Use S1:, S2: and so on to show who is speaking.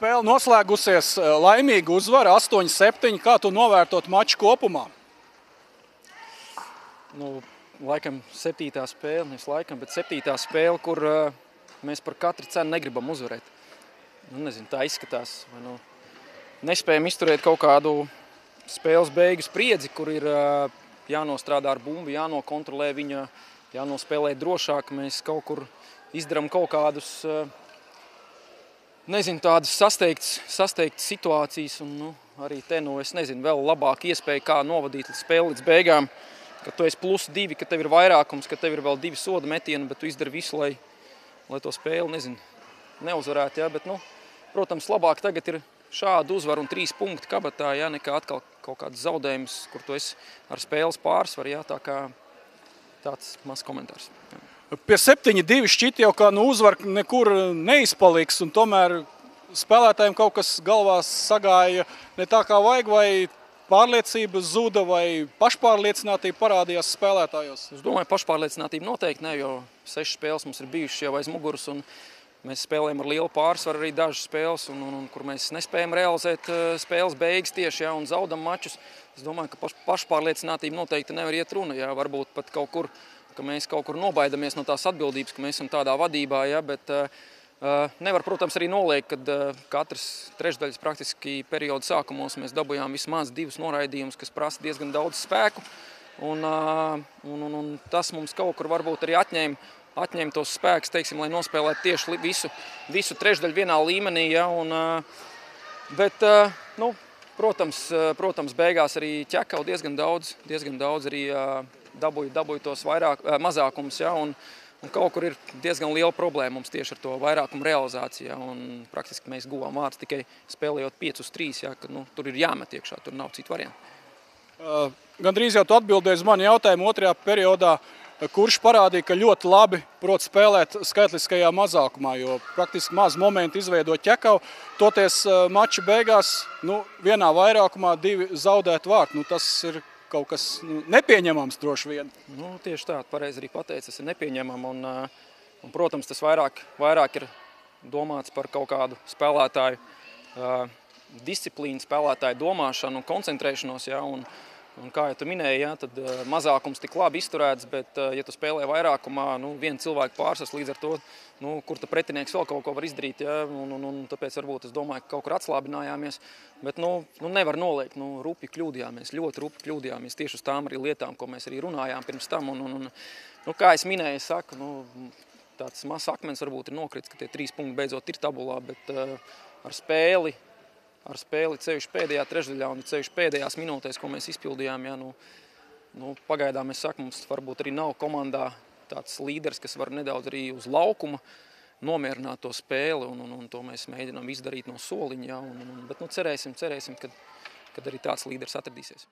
S1: Spēle noslēgusies eh, laimīga uzvara 8-7. Kā tu novērtot maču kopumā?
S2: Nu, laikam septītā spēle, nevis laikam, bet septītā spēle, kur uh, mēs par katru cenu negribam uzvarēt. Nu, nezinu, tā izskatās. Vai, nu, nespējam izturēt kaut kādu spēles beigu spriedzi, kur ir uh, jānostrādā ar bumbu, jānokontrolē viņa, jānospēlē drošāk. Mēs kaut kur izdarām kaut kādus uh, nezinu, tādas sasteigtas, sasteigtas situācijas. Un, nu, arī te nu, es nezinu, vēl labāk iespēja, kā novadīt spēli līdz beigām. Ka tu esi plus divi, ka tev ir vairākums, ka tev ir vēl divi soda metieni, bet tu izdari visu, lai, lai to spēli nezinu, neuzvarētu. Ja? Bet, nu, protams, labāk tagad ir šādu uzvaru un trīs punktu kabatā, ja? nekā atkal kaut kāds zaudējums, kur tu esi ar spēles pārsvaru. Ja? Tā kā tāds mazs komentārs. Ja.
S1: Pie 7-2 šķiet jau, ka nu, uzvar nekur neizpaliks, un tomēr spēlētājiem kaut kas galvā sagāja ne tā kā vajag, vai pārliecība zuda vai pašpārliecinātība parādījās spēlētājos?
S2: Es domāju, pašpārliecinātība noteikti ne, jo sešas spēles mums ir bijušas jau aiz muguras. Mēs spēlējam ar lielu pārsvaru arī dažas spēles, un, un, un kur mēs nespējam realizēt uh, spēles beigas tieši ja, un zaudam mačus. Es domāju, ka paš, pašpārliecinātība noteikti nevar iet runa. Ja, varbūt pat kaut kur, ka mēs kaut kur nobaidamies no tās atbildības, ka mēs esam tādā vadībā. Ja, bet, uh, Uh, nevar, protams, arī noliekt, ka uh, katrs trešdaļas praktiski perioda sākumos mēs dabūjām vismaz divus noraidījumus, kas prasa diezgan daudz spēku. Un, uh, un, un, un tas mums kaut kur varbūt arī atņēma, atņēma tos spēkus, teiksim, lai nospēlētu tieši visu, visu trešdaļu vienā līmenī. Ja, un, bet, nu, protams, protams, beigās arī ķekau diezgan daudz, diezgan daudz arī dabūja, dabūja tos vairāk, mazākums. Ja, un, Un kaut kur ir diezgan liela problēma mums tieši ar to vairākumu realizāciju. Un praktiski mēs guvām vārdus tikai spēlējot 5 uz 3. Ja, ka, nu, tur ir jāmet iekšā, tur nav citu variantu.
S1: Uh, Gan drīz jau tu atbildēji uz manu jautājumu otrajā periodā, kurš parādīja, ka ļoti labi prot spēlēt skaitliskajā mazākumā, jo praktiski maz momentu izveido ķekau. Toties mača beigās nu, vienā vairākumā divi zaudēt vārtu. Nu, tas ir kaut kas nu, nepieņemams droši vien.
S2: Nu, tieši tā, pareizi arī pateicis, tas ir nepieņemam. Un, un, protams, tas vairāk, vairāk ir domāts par kaut kādu spēlētāju uh, disciplīnu, spēlētāju domāšanu un koncentrēšanos. Ja, un, Un kā jau minēji, ja, tad uh, mazākums tik labi izturēts, bet, uh, ja tu spēlē vairākumā, nu, viena cilvēka pārsvars līdz ar to, nu, kur ta pretinieks vēl kaut ko var izdarīt. Ja, un, un, un tāpēc varbūt es domāju, ka kaut kur atslābinājāmies. Bet nu, nu, nevar noliekt, nu, rupi kļūdījāmies, ļoti rupi kļūdījāmies tieši uz tām arī lietām, ko mēs arī runājām pirms tam. Un, un, un, nu, kā es minēju, es saku, nu, tāds mazs akmens varbūt ir nokritis, ka tie trīs punkti beidzot ir tabulā, bet uh, ar spēli ar spēli ceļš pēdējā trešdaļā un ceļš pēdējās minūtēs, ko mēs izpildījām. Ja, nu, nu, pagaidām es saku, mums varbūt arī nav komandā tāds līderis, kas var nedaudz arī uz laukuma nomierināt to spēli, un, un, un to mēs mēģinām izdarīt no soliņa. Ja, un, un, bet nu, cerēsim, cerēsim kad, kad arī tāds līderis atradīsies.